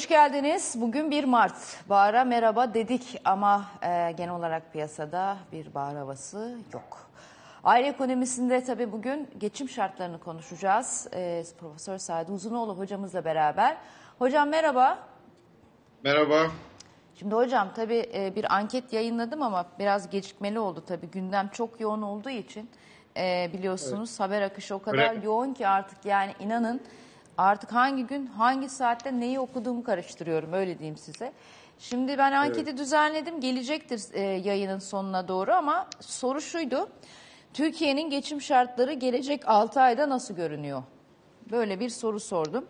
Hoş geldiniz. Bugün 1 Mart. Bahara merhaba dedik ama e, genel olarak piyasada bir bahar havası yok. Aile ekonomisinde tabii bugün geçim şartlarını konuşacağız. E, Profesör Sadi Uzunoğlu hocamızla beraber. Hocam merhaba. Merhaba. Şimdi hocam tabii e, bir anket yayınladım ama biraz gecikmeli oldu tabii. Gündem çok yoğun olduğu için e, biliyorsunuz haber akışı o kadar Öyle. yoğun ki artık yani inanın artık hangi gün hangi saatte neyi okuduğumu karıştırıyorum öyle diyeyim size. Şimdi ben anketi düzenledim gelecektir e, yayının sonuna doğru ama soru şuydu. Türkiye'nin geçim şartları gelecek 6 ayda nasıl görünüyor? Böyle bir soru sordum.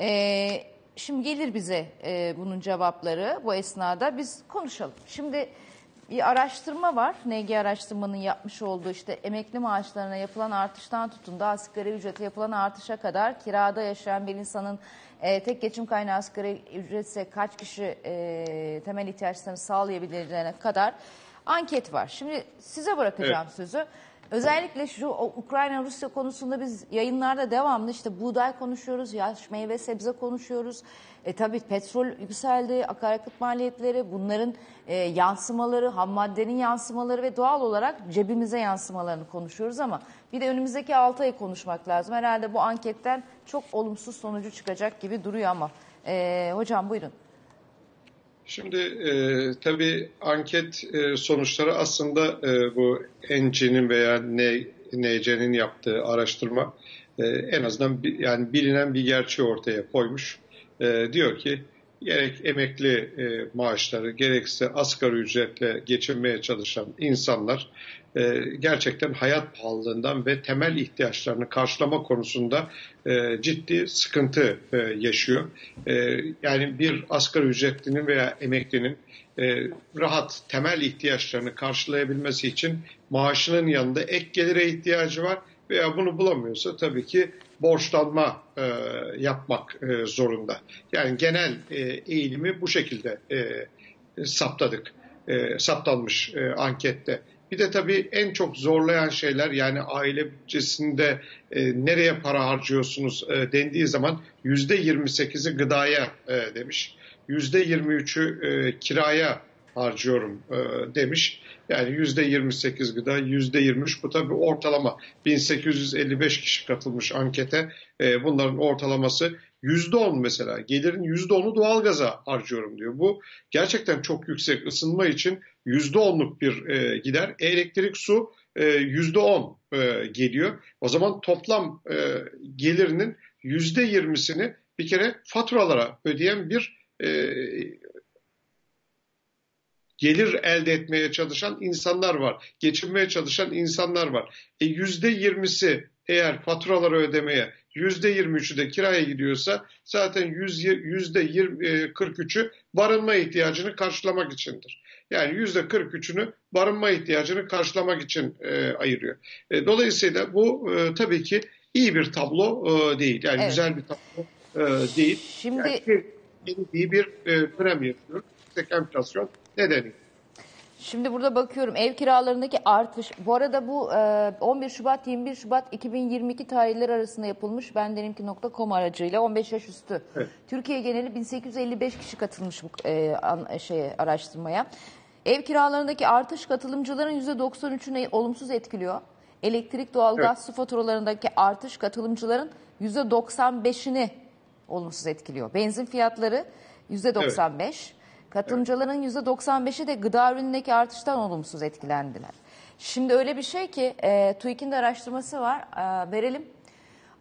Ee, şimdi gelir bize e, bunun cevapları bu esnada biz konuşalım. Şimdi bir araştırma var. NG araştırmanın yapmış olduğu işte emekli maaşlarına yapılan artıştan tutun da asgari ücrete yapılan artışa kadar kirada yaşayan bir insanın e, tek geçim kaynağı asgari ücretse kaç kişi e, temel ihtiyaçlarını sağlayabileceğine kadar anket var. Şimdi size bırakacağım sözü. Özellikle şu Ukrayna-Rusya konusunda biz yayınlarda devamlı işte buğday konuşuyoruz, yaş meyve sebze konuşuyoruz. E tabii petrol yükseldi, akaryakıt maliyetleri, bunların e, yansımaları, ham maddenin yansımaları ve doğal olarak cebimize yansımalarını konuşuyoruz ama bir de önümüzdeki 6 ayı konuşmak lazım. Herhalde bu anketten çok olumsuz sonucu çıkacak gibi duruyor ama. E, hocam buyurun. Şimdi e, tabii anket e, sonuçları aslında e, bu NC'nin veya NC'nin yaptığı araştırma e, en azından bi- yani bilinen bir gerçeği ortaya koymuş. E, diyor ki gerek emekli e, maaşları gerekse asgari ücretle geçinmeye çalışan insanlar e, gerçekten hayat pahalılığından ve temel ihtiyaçlarını karşılama konusunda e, ciddi sıkıntı e, yaşıyor. E, yani bir asgari ücretlinin veya emeklinin e, rahat temel ihtiyaçlarını karşılayabilmesi için maaşının yanında ek gelire ihtiyacı var veya bunu bulamıyorsa tabii ki borçlanma e, yapmak e, zorunda. Yani genel e, eğilimi bu şekilde e, saptadık, e, saptanmış e, ankette. Bir de tabii en çok zorlayan şeyler yani aile bütçesinde e, nereye para harcıyorsunuz e, dendiği zaman yüzde 28'i gıdaya e, demiş. Yüzde 23'ü e, kiraya harcıyorum e, demiş. Yani yüzde 28 gıda, yüzde 23 bu tabii ortalama. 1855 kişi katılmış ankete. E, bunların ortalaması 10 mesela. Gelirin yüzde 10'u doğalgaza harcıyorum diyor. Bu gerçekten çok yüksek ısınma için yüzde 10'luk bir e, gider. Elektrik, su e, yüzde 10 e, geliyor. O zaman toplam e, gelirinin yüzde 20'sini bir kere faturalara ödeyen bir e, gelir elde etmeye çalışan insanlar var. Geçinmeye çalışan insanlar var. E yüzde yirmisi eğer faturaları ödemeye, yüzde yirmi üçü de kiraya gidiyorsa zaten yüzde e, kırk üçü barınma ihtiyacını karşılamak içindir. Yani yüzde kırk üçünü barınma ihtiyacını karşılamak için e, ayırıyor. E, dolayısıyla bu e, tabii ki iyi bir tablo e, değil. Yani Evet. güzel bir tablo e, değil. Şimdi- Yani iyi bir e, dönem yaşıyoruz. Yüksek enflasyon nedeniyle. Şimdi burada bakıyorum ev kiralarındaki artış. Bu arada bu e, 11 Şubat 21 Şubat 2022 tarihleri arasında yapılmış bendenimki.com aracıyla 15 yaş üstü. Evet. Türkiye geneli 1855 kişi katılmış bu e, an, şey, araştırmaya. Ev kiralarındaki artış katılımcıların %93'ünü olumsuz etkiliyor. Elektrik, doğalgaz, Evet. su faturalarındaki artış katılımcıların %95'ini olumsuz etkiliyor. Benzin fiyatları %95. Katılımcıların %95'i de gıda ürünündeki artıştan olumsuz etkilendiler. Şimdi öyle bir şey ki e, TÜİK'in de araştırması var. E, verelim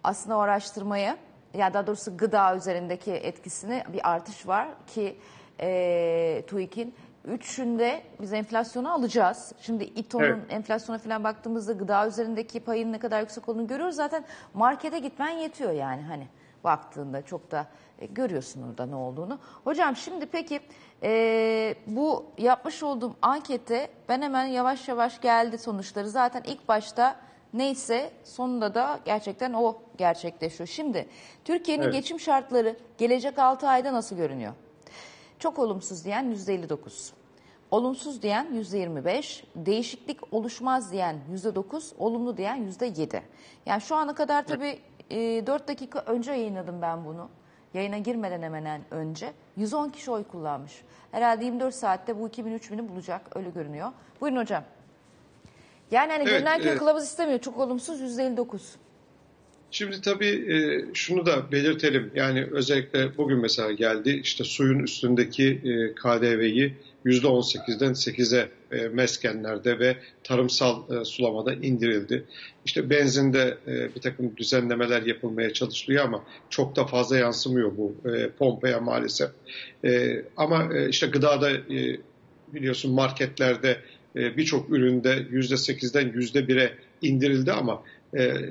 aslında o araştırmayı. Ya daha doğrusu gıda üzerindeki etkisini bir artış var ki e, TÜİK'in üçünde biz enflasyonu alacağız. Şimdi İTO'nun Evet. enflasyona falan baktığımızda gıda üzerindeki payın ne kadar yüksek olduğunu görüyoruz. Zaten markete gitmen yetiyor yani hani baktığında çok da e, görüyorsun orada ne olduğunu. Hocam şimdi peki e, bu yapmış olduğum ankete ben hemen yavaş yavaş geldi sonuçları. Zaten ilk başta neyse sonunda da gerçekten o gerçekleşiyor. Şimdi Türkiye'nin Evet. geçim şartları gelecek 6 ayda nasıl görünüyor? Çok olumsuz diyen %59. Olumsuz diyen %25, değişiklik oluşmaz diyen %9, olumlu diyen %7. Yani şu ana kadar tabii e, 4 dakika önce yayınladım ben bunu. yayına girmeden hemen önce 110 kişi oy kullanmış. Herhalde 24 saatte bu 2000-3000'i bulacak öyle görünüyor. Buyurun hocam. Yani hani Evet, görünen köy evet. kılavuz istemiyor. Çok olumsuz %59. Şimdi tabii e, şunu da belirtelim. Yani özellikle bugün mesela geldi işte suyun üstündeki e, KDV'yi %18'den 8'e e, meskenlerde ve tarımsal e, sulamada indirildi. İşte benzinde e, bir takım düzenlemeler yapılmaya çalışılıyor ama çok da fazla yansımıyor bu e, pompaya maalesef. Ama işte gıdada e, biliyorsun marketlerde birçok üründe %8'den %1'e indirildi ama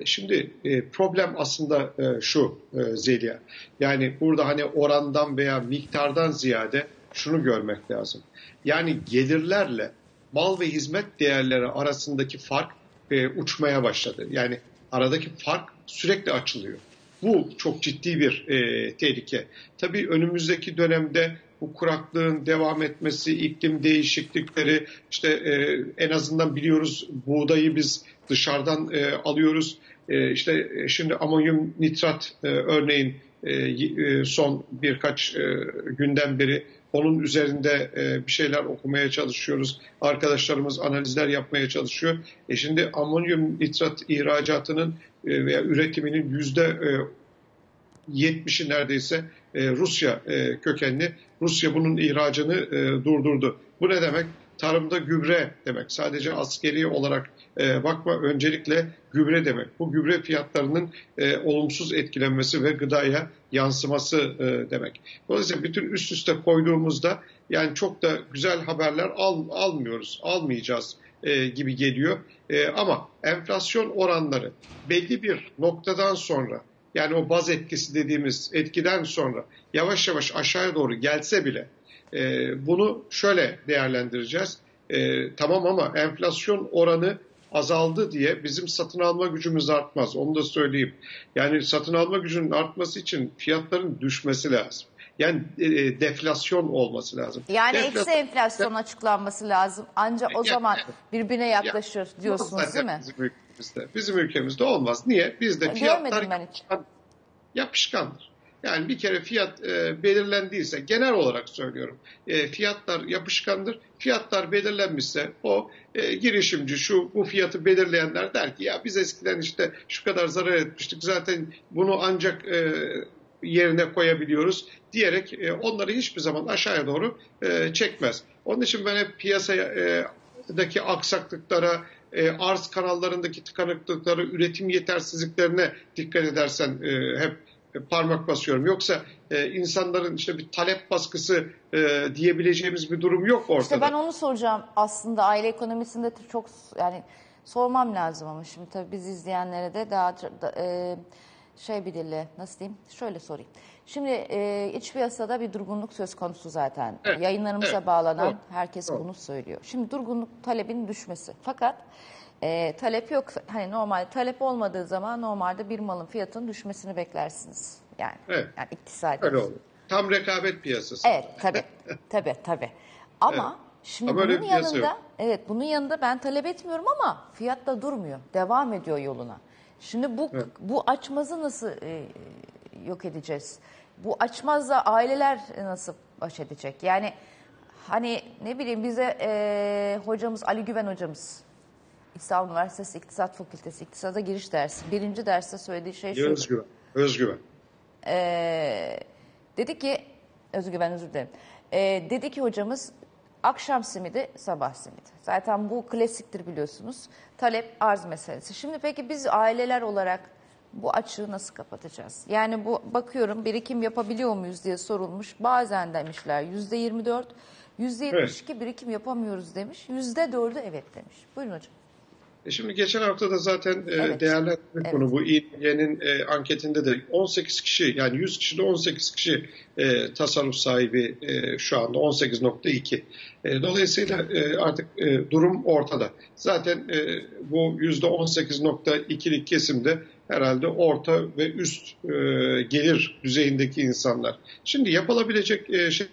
şimdi problem aslında şu Zeliha. Yani burada hani orandan veya miktardan ziyade şunu görmek lazım. Yani gelirlerle mal ve hizmet değerleri arasındaki fark e, uçmaya başladı. Yani aradaki fark sürekli açılıyor. Bu çok ciddi bir e, tehlike. Tabii önümüzdeki dönemde bu kuraklığın devam etmesi, iklim değişiklikleri, işte e, en azından biliyoruz buğdayı biz dışarıdan e, alıyoruz. E, işte e, şimdi amonyum nitrat e, örneğin son birkaç günden beri onun üzerinde bir şeyler okumaya çalışıyoruz. Arkadaşlarımız analizler yapmaya çalışıyor. E şimdi amonyum nitrat ihracatının veya üretiminin yüzde e, 70'i neredeyse Rusya kökenli. Rusya bunun ihracını durdurdu. Bu ne demek? Tarımda gübre demek. Sadece askeri olarak e, bakma öncelikle gübre demek. Bu gübre fiyatlarının e, olumsuz etkilenmesi ve gıdaya yansıması e, demek. Dolayısıyla bütün üst üste koyduğumuzda yani çok da güzel haberler al, almıyoruz, almayacağız e, gibi geliyor. E, ama enflasyon oranları belli bir noktadan sonra yani o baz etkisi dediğimiz etkiden sonra yavaş yavaş aşağıya doğru gelse bile e, bunu şöyle değerlendireceğiz. E, tamam ama enflasyon oranı azaldı diye bizim satın alma gücümüz artmaz. Onu da söyleyeyim. Yani satın alma gücünün artması için fiyatların düşmesi lazım. Yani e, deflasyon olması lazım. Yani Deflasyon- eksi enflasyon açıklanması lazım. Ancak o zaman birbirine yaklaşır diyorsunuz değil mi? Bizim ülkemizde. Bizim ülkemizde olmaz. Niye? Bizde fiyatlar yapışkandır. Yani bir kere fiyat e, belirlendiyse genel olarak söylüyorum e, fiyatlar yapışkandır. Fiyatlar belirlenmişse o e, girişimci şu bu fiyatı belirleyenler der ki ya biz eskiden işte şu kadar zarar etmiştik zaten bunu ancak e, yerine koyabiliyoruz diyerek e, onları hiçbir zaman aşağıya doğru e, çekmez. Onun için ben hep piyasaya e, daki aksaklıklara, e, arz kanallarındaki tıkanıklıklara, üretim yetersizliklerine dikkat edersen e, hep parmak basıyorum. Yoksa e, insanların işte bir talep baskısı e, diyebileceğimiz bir durum yok ortada. İşte ben onu soracağım. Aslında aile ekonomisinde de çok yani sormam lazım ama şimdi tabii biz izleyenlere de daha da, e, şey bir dille nasıl diyeyim? Şöyle sorayım. Şimdi e, iç piyasada bir durgunluk söz konusu zaten. Evet, Yayınlarımıza evet, bağlanan doğru, herkes doğru. bunu söylüyor. Şimdi durgunluk talebin düşmesi. Fakat e, talep yok. Hani normal talep olmadığı zaman normalde bir malın fiyatının düşmesini beklersiniz. Yani, Evet. yani iktisadi. Öyle olur. Tam rekabet piyasası. Evet tabii tabii tabii. Ama şimdi Ama bunun yanında yok. evet bunun yanında ben talep etmiyorum ama fiyat da durmuyor. Devam ediyor yoluna. Şimdi bu bu açmazı nasıl e, yok edeceğiz? Bu açmazla aileler nasıl baş edecek? Yani hani ne bileyim bize e, hocamız Ali Güven hocamız İstanbul Üniversitesi İktisat Fakültesi İktisada Giriş dersi birinci derste söylediği şey şu. Özgüven. Özgüven. Ee, dedi ki, özgüven özür dilerim. Ee, dedi ki hocamız akşam simidi, sabah simidi. Zaten bu klasiktir biliyorsunuz. Talep arz meselesi. Şimdi peki biz aileler olarak bu açığı nasıl kapatacağız? Yani bu bakıyorum birikim yapabiliyor muyuz diye sorulmuş. Bazen demişler yüzde 24, yüzde 72 birikim yapamıyoruz demiş. Yüzde 4'ü evet demiş. Buyurun hocam. E şimdi geçen hafta da zaten e, Evet. değerlendirdik Evet. konu bu İİ'nin e, anketinde de 18 kişi yani 100 kişide 18 kişi e, tasarruf sahibi e, şu anda 18.2. E, dolayısıyla e, artık e, durum ortada. Zaten e, bu %18.2'lik kesimde herhalde orta ve üst e, gelir düzeyindeki insanlar. Şimdi yapılabilecek e, şey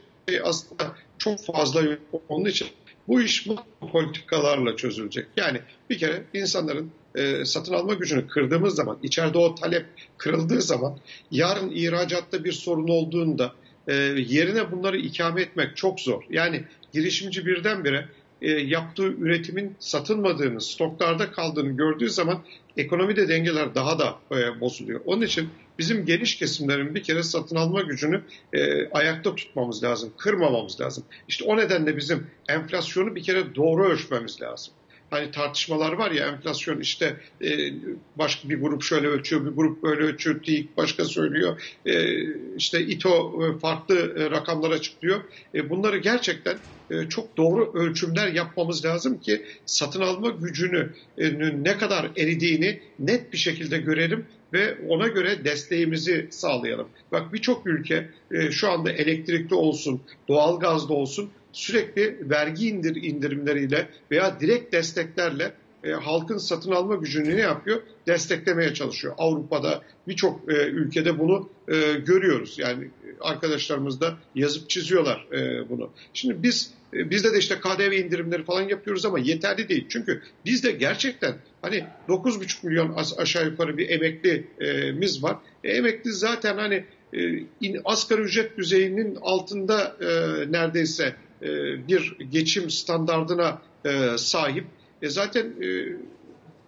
aslında çok fazla yok. Onun için bu iş bu politikalarla çözülecek. Yani bir kere insanların e, satın alma gücünü kırdığımız zaman, içeride o talep kırıldığı zaman, yarın ihracatta bir sorun olduğunda e, yerine bunları ikame etmek çok zor. Yani girişimci birdenbire e, yaptığı üretimin satılmadığını, stoklarda kaldığını gördüğü zaman ekonomide dengeler daha da e, bozuluyor. Onun için bizim geniş kesimlerin bir kere satın alma gücünü e, ayakta tutmamız lazım, kırmamamız lazım. İşte o nedenle bizim enflasyonu bir kere doğru ölçmemiz lazım hani tartışmalar var ya enflasyon işte e, başka bir grup şöyle ölçüyor, bir grup böyle ölçüyor, TİK başka söylüyor. E, işte İTO e, farklı e, rakamlar açıklıyor. E, bunları gerçekten e, çok doğru ölçümler yapmamız lazım ki satın alma gücünü e, ne kadar eridiğini net bir şekilde görelim ve ona göre desteğimizi sağlayalım. Bak birçok ülke e, şu anda elektrikli olsun, doğalgazda olsun sürekli vergi indir indirimleriyle veya direkt desteklerle e, halkın satın alma gücünü ne yapıyor? Desteklemeye çalışıyor. Avrupa'da birçok e, ülkede bunu e, görüyoruz. Yani arkadaşlarımız da yazıp çiziyorlar e, bunu. Şimdi biz e, bizde de işte KDV indirimleri falan yapıyoruz ama yeterli değil. Çünkü bizde gerçekten hani 9,5 milyon aşağı yukarı bir emeklimiz var. E, emekli zaten hani e, in, asgari ücret düzeyinin altında e, neredeyse e, bir geçim standardına e, sahip. E zaten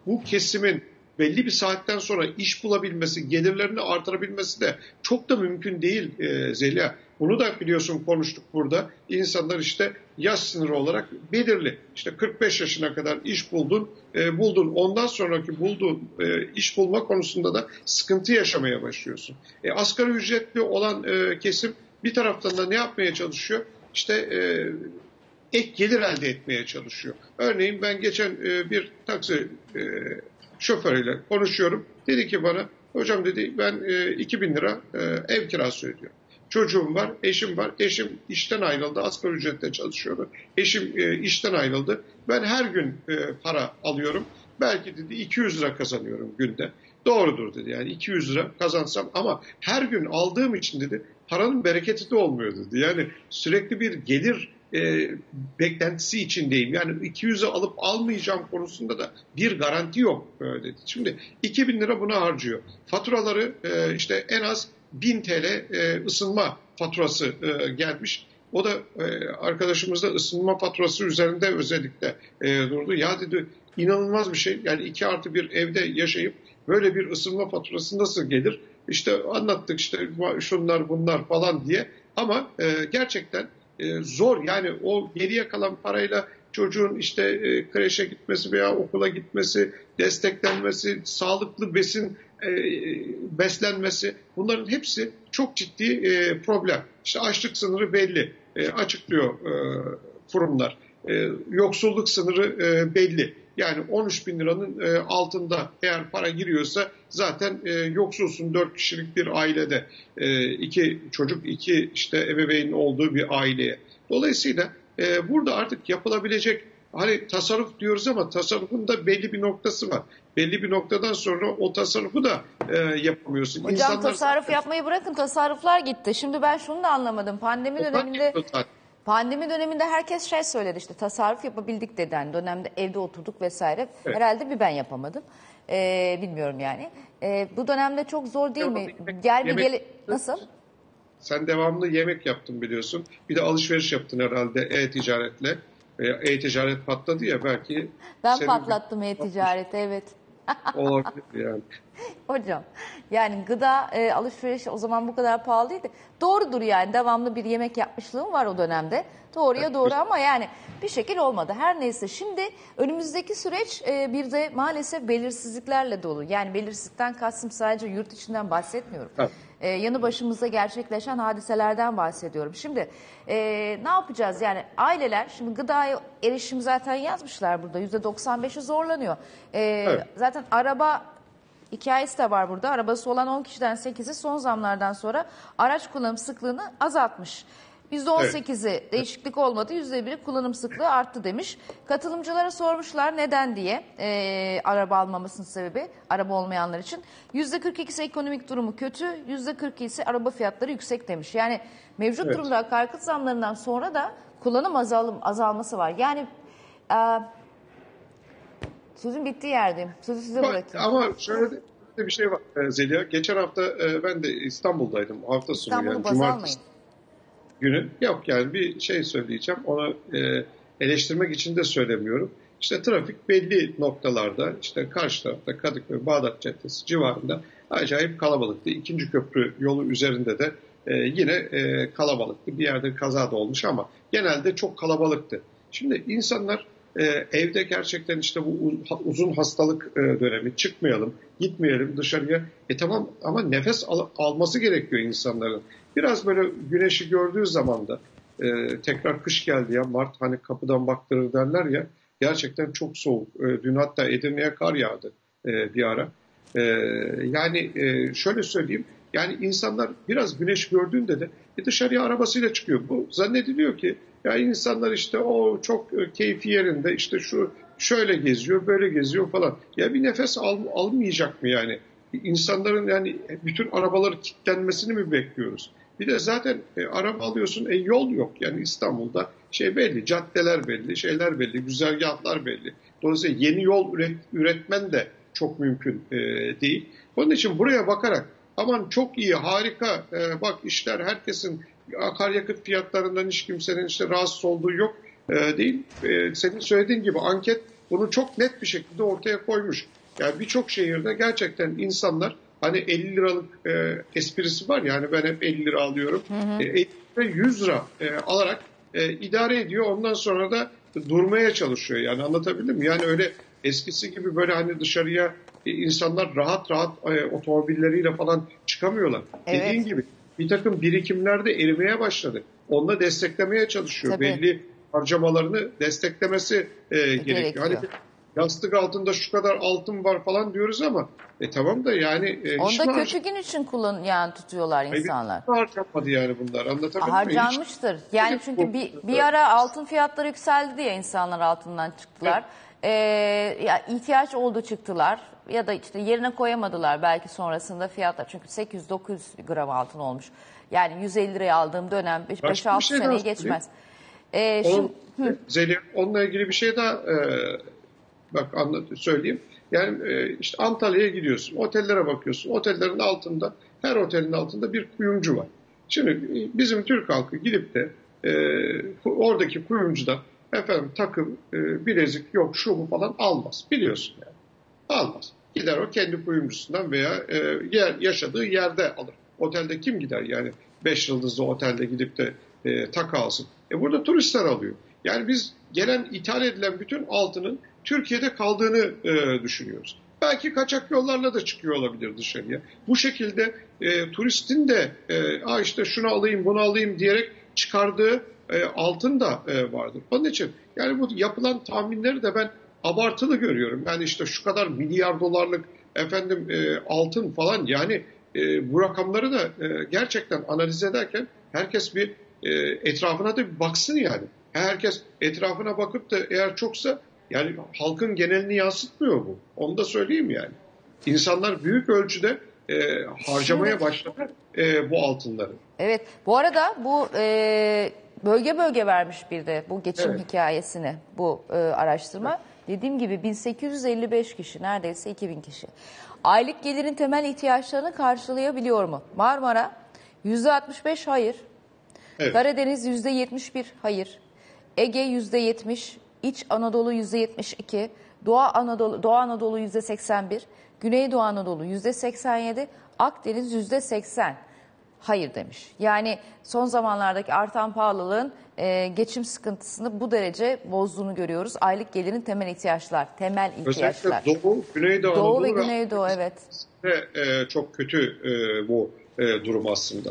bu kesimin belli bir saatten sonra iş bulabilmesi, gelirlerini artırabilmesi de çok da mümkün değil Zeliha. Bunu da biliyorsun konuştuk burada. İnsanlar işte yaş sınırı olarak belirli. İşte 45 yaşına kadar iş buldun, buldun. Ondan sonraki bulduğun iş bulma konusunda da sıkıntı yaşamaya başlıyorsun. E, asgari ücretli olan kesim bir taraftan da ne yapmaya çalışıyor? İşte e, ek gelir elde etmeye çalışıyor. Örneğin ben geçen e, bir taksi e, şoförüyle konuşuyorum. Dedi ki bana hocam dedi ben e, 2000 lira e, ev kirası ödüyorum. Çocuğum var, eşim var. Eşim işten ayrıldı, asgari ücretle çalışıyordu. Eşim e, işten ayrıldı. Ben her gün e, para alıyorum. Belki dedi 200 lira kazanıyorum günde. Doğrudur dedi yani 200 lira kazansam ama her gün aldığım için dedi paranın bereketi de olmuyor dedi. Yani sürekli bir gelir e, beklentisi içindeyim. Yani 200'ü alıp almayacağım konusunda da bir garanti yok e, dedi. Şimdi 2000 lira buna harcıyor. Faturaları e, işte en az 1000 TL e, ısınma faturası e, gelmiş. O da e, arkadaşımız da ısınma faturası üzerinde özellikle e, durdu. Ya dedi inanılmaz bir şey. Yani 2 artı bir evde yaşayıp böyle bir ısınma faturası nasıl gelir? İşte anlattık işte şunlar bunlar falan diye ama e, gerçekten e, zor yani o geriye kalan parayla çocuğun işte e, kreşe gitmesi veya okula gitmesi, desteklenmesi, sağlıklı besin e, beslenmesi bunların hepsi çok ciddi e, problem. İşte açlık sınırı belli, e, açıklıyor e, kurumlar. E, yoksulluk sınırı e, belli. Yani 13 bin liranın e, altında eğer para giriyorsa zaten e, yoksulsun 4 kişilik bir ailede. E, iki çocuk, iki işte ebeveynin olduğu bir aileye. Dolayısıyla e, burada artık yapılabilecek hani tasarruf diyoruz ama tasarrufun da belli bir noktası var. Belli bir noktadan sonra o tasarrufu da e, yapamıyorsun. Hocam İnsanlar... tasarruf yapmayı bırakın tasarruflar gitti. Şimdi ben şunu da anlamadım. Pandemi o döneminde Pandemi döneminde herkes şey söyledi işte tasarruf yapabildik dedi. Yani dönemde evde oturduk vesaire. Evet. Herhalde bir ben yapamadım. Ee, bilmiyorum yani. Ee, bu dönemde çok zor değil mi? Gel bir gel nasıl? Sen devamlı yemek yaptın biliyorsun. Bir de alışveriş yaptın herhalde e-ticaretle. E-ticaret patladı ya belki. Ben patlattım e-ticareti evet. Olabilir yani. Hocam yani gıda e, alışveriş o zaman bu kadar pahalıydı. Doğrudur yani devamlı bir yemek yapmışlığım var o dönemde. Doğruya doğru ama yani bir şekil olmadı. Her neyse şimdi önümüzdeki süreç e, bir de maalesef belirsizliklerle dolu. Yani belirsizlikten kastım sadece yurt içinden bahsetmiyorum. Evet. E, yanı başımızda gerçekleşen hadiselerden bahsediyorum. Şimdi e, ne yapacağız? Yani aileler şimdi gıdaya erişim zaten yazmışlar burada. %95'i zorlanıyor. E, evet. Zaten araba hikayesi de var burada. Arabası olan 10 kişiden 8'i son zamlardan sonra araç kullanım sıklığını azaltmış. %18'i evet. değişiklik olmadı, %1'i kullanım sıklığı arttı demiş. Katılımcılara sormuşlar neden diye e, araba almamasının sebebi araba olmayanlar için. %42'si ekonomik durumu kötü, %42'si araba fiyatları yüksek demiş. Yani mevcut evet. durumda akaryakıt zamlarından sonra da kullanım azalım, azalması var. Yani e, Sözün bittiği yerdeyim. Sözü size bırakayım. ama şöyle de bir şey var e, Zeliha. Geçen hafta e, ben de İstanbul'daydım. Hafta sonu İstanbul'u yani cumartesi almayın. Günü. Yok yani bir şey söyleyeceğim. Onu e, eleştirmek için de söylemiyorum. İşte trafik belli noktalarda işte karşı tarafta Kadıköy, Bağdat Caddesi civarında acayip kalabalıktı. İkinci köprü yolu üzerinde de e, yine e, kalabalıktı. Bir yerde kaza da olmuş ama genelde çok kalabalıktı. Şimdi insanlar e, evde gerçekten işte bu uzun hastalık e, dönemi çıkmayalım, gitmeyelim dışarıya. E tamam ama nefes al- alması gerekiyor insanların. Biraz böyle güneşi gördüğü zaman da e, tekrar kış geldi ya Mart hani kapıdan baktırır derler ya gerçekten çok soğuk. E, dün hatta Edirne'ye kar yağdı e, bir ara. E, yani e, şöyle söyleyeyim yani insanlar biraz güneş gördüğünde de e, dışarıya arabasıyla çıkıyor. Bu zannediliyor ki ya insanlar işte o çok e, keyfi yerinde işte şu şöyle geziyor böyle geziyor falan. Ya bir nefes al, almayacak mı yani? İnsanların yani bütün arabaları kilitlenmesini mi bekliyoruz? Bir de zaten e, araba alıyorsun e, yol yok yani İstanbul'da şey belli caddeler belli şeyler belli güzergahlar belli. Dolayısıyla yeni yol üret, üretmen de çok mümkün e, değil. Onun için buraya bakarak aman çok iyi harika e, bak işler herkesin akaryakıt fiyatlarından hiç kimsenin işte rahatsız olduğu yok e, değil. E, senin söylediğin gibi anket bunu çok net bir şekilde ortaya koymuş. Yani birçok şehirde gerçekten insanlar hani 50 liralık e, esprisi var yani ben hep 50 lira alıyorum. E, 50 lira 100 lira e, alarak e, idare ediyor. Ondan sonra da durmaya çalışıyor. Yani anlatabildim mi? Yani öyle eskisi gibi böyle hani dışarıya e, insanlar rahat rahat e, otomobilleriyle falan çıkamıyorlar. Evet. Dediğin gibi bir takım birikimler de erimeye başladı. Onunla desteklemeye çalışıyor. Tabii. Belli harcamalarını desteklemesi e, gerekiyor. Gerekiyor. Hani yastık altında şu kadar altın var falan diyoruz ama e tamam da yani e, hiç Onu mi da harc- kötü gün için kullan yani tutuyorlar Hayır, insanlar. hiç mi harcanmadı yani bunlar anlatabildim mi? Harcanmıştır. Yani çünkü bir, bir ara altın fiyatları yükseldi diye insanlar altından çıktılar. Ee, ya ihtiyaç oldu çıktılar ya da işte yerine koyamadılar belki sonrasında fiyatlar. Çünkü 800-900 gram altın olmuş. Yani 150 liraya aldığım dönem Başka bir 5-6 şey seneyi geçmez. Ee, şimdi, Onun, onunla ilgili bir şey daha e, bak anlat, söyleyeyim. Yani e, işte Antalya'ya gidiyorsun, otellere bakıyorsun. Otellerin altında, her otelin altında bir kuyumcu var. Şimdi e, bizim Türk halkı gidip de e, oradaki kuyumcudan efendim takım, e, bilezik yok şu bu falan almaz. Biliyorsun yani. Almaz. Gider o kendi kuyumcusundan veya e, yer, yaşadığı yerde alır. Otelde kim gider yani 5 yıldızlı otelde gidip de e, takı alsın. E burada turistler alıyor. Yani biz gelen ithal edilen bütün altının Türkiye'de kaldığını e, düşünüyoruz. Belki kaçak yollarla da çıkıyor olabilir dışarıya. Bu şekilde e, turistin de e, Aa işte şunu alayım bunu alayım diyerek çıkardığı e, altın da e, vardır. Onun için yani bu yapılan tahminleri de ben abartılı görüyorum. Yani işte şu kadar milyar dolarlık efendim e, altın falan yani e, bu rakamları da e, gerçekten analiz ederken herkes bir e, etrafına da bir baksın yani. Herkes etrafına bakıp da eğer çoksa yani halkın genelini yansıtmıyor bu. Onu da söyleyeyim yani. İnsanlar büyük ölçüde e, harcamaya başladı e, bu altınları. Evet. Bu arada bu e, bölge bölge vermiş bir de bu geçim Evet. hikayesini bu e, araştırma. Dediğim gibi 1855 kişi neredeyse 2000 kişi. Aylık gelirin temel ihtiyaçlarını karşılayabiliyor mu? Marmara %65 hayır. Evet. Karadeniz %71 hayır. Ege %70, İç Anadolu %72, Doğu Anadolu, Doğu Anadolu %81, Güneydoğu Anadolu %87, Akdeniz %80 hayır demiş. Yani son zamanlardaki artan pahalılığın e, geçim sıkıntısını bu derece bozduğunu görüyoruz. Aylık gelirin temel ihtiyaçlar, temel ihtiyaçlar. Özellikle Doğu, Güneydoğu Doğu ve Güneydoğu evet. ve e, çok kötü e, bu e, durum aslında.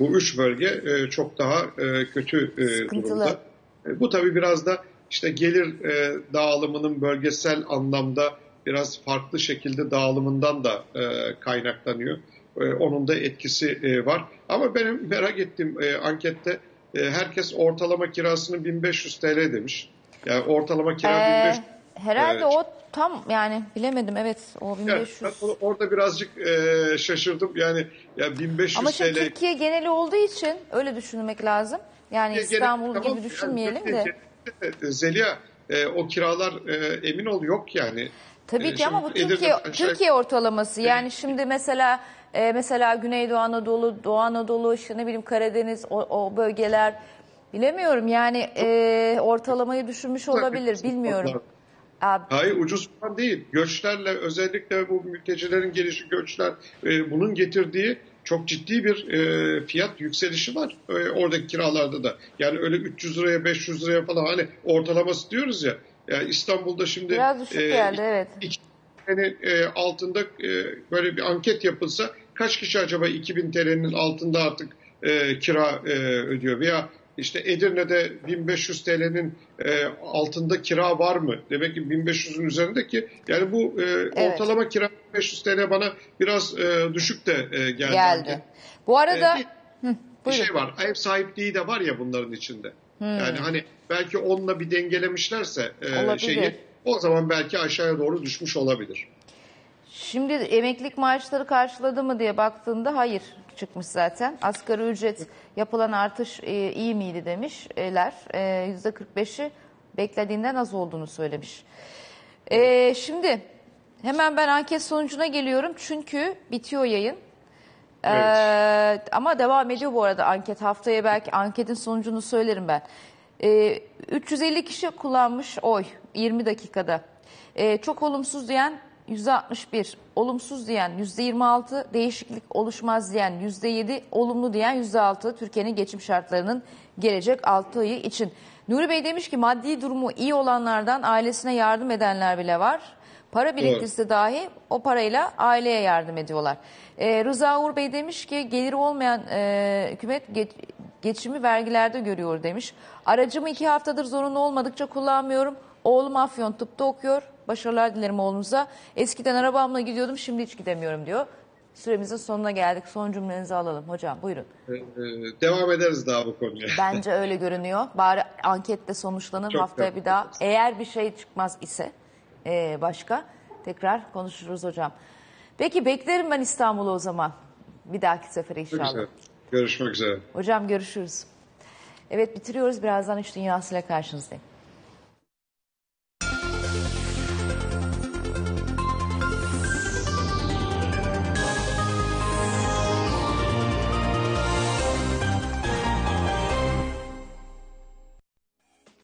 Bu üç bölge e, çok daha e, kötü e, Sıkıntılı. durumda. E, bu tabii biraz da işte gelir e, dağılımının bölgesel anlamda biraz farklı şekilde dağılımından da e, kaynaklanıyor. E, onun da etkisi e, var. Ama benim merak ettiğim e, ankette e, herkes ortalama kirasını 1500 TL demiş. Yani ortalama kira Ee, 1500 herhalde Evet. o tam yani bilemedim evet o yani 1500. ben or- orada birazcık e, şaşırdım. Yani ya 1500 Ama şimdi TL Türkiye geneli olduğu için öyle düşünmek lazım. Yani Gene- İstanbul tamam, gibi düşünmeyelim yani de. Türkiye- Zeliha e, o kiralar e, emin ol yok yani. Tabii E, ki ama bu Türkiye Edirne'den aşağı- Türkiye ortalaması. Yani şimdi mesela e, mesela Güneydoğu Anadolu, Doğu Anadolu, işte ne bileyim Karadeniz o, o bölgeler bilemiyorum yani e, ortalamayı düşünmüş olabilir bilmiyorum. Abi, Hayır ucuz falan değil. Göçlerle özellikle bu mültecilerin gelişi göçler e, bunun getirdiği çok ciddi bir e, fiyat yükselişi var e, oradaki kiralarda da. Yani öyle 300 liraya 500 liraya falan hani ortalaması diyoruz ya. Yani İstanbul'da şimdi Biraz düşük geldi, evet. iki yani, e, altında e, böyle bir anket yapılsa kaç kişi acaba 2000 TL'nin altında artık e, kira e, ödüyor veya işte Edirne'de 1500 TL'nin e, altında kira var mı? Demek ki 1500'ün üzerindeki yani bu e, ortalama kira 500 TL bana biraz e, düşük de e, geldi. geldi. Bu arada E, bir- Hı, bir şey var. Ev sahipliği de var ya bunların içinde. Yani hani belki onunla bir dengelemişlerse e, Olabilir. şeyi o zaman belki aşağıya doğru düşmüş olabilir. Şimdi emeklilik maaşları karşıladı mı diye baktığında hayır çıkmış zaten. Asgari ücret yapılan artış e, iyi miydi demişler. E, %45'i beklediğinden az olduğunu söylemiş. E, şimdi hemen ben anket sonucuna geliyorum çünkü bitiyor yayın. E, ama devam ediyor bu arada anket. Haftaya belki anketin sonucunu söylerim ben. E, 350 kişi kullanmış oy 20 dakikada. E, çok olumsuz diyen %61, olumsuz diyen %26, değişiklik oluşmaz diyen %7, olumlu diyen %6 Türkiye'nin geçim şartlarının gelecek 6 ayı için. Nuri Bey demiş ki maddi durumu iyi olanlardan ailesine yardım edenler bile var. Para biriktirse dahi o parayla aileye yardım ediyorlar. Ee, Rıza Uğur Bey demiş ki geliri olmayan e, hükümet geç- geçimi vergilerde görüyor demiş. Aracımı iki haftadır zorunlu olmadıkça kullanmıyorum. Oğlum Afyon tıpta okuyor. Başarılar dilerim oğlunuza. Eskiden arabamla gidiyordum şimdi hiç gidemiyorum diyor. Süremizin sonuna geldik. Son cümlenizi alalım. Hocam buyurun. E, e, devam ederiz daha bu konuya. Bence öyle görünüyor. Bari ankette sonuçlanır Çok haftaya bir daha. Eğer bir şey çıkmaz ise e, başka tekrar konuşuruz hocam. Peki beklerim ben İstanbul'u o zaman. Bir dahaki sefere inşallah. üzere. Görüşmek üzere. Hocam görüşürüz. Evet bitiriyoruz. Birazdan iş dünyasıyla karşınızdayım.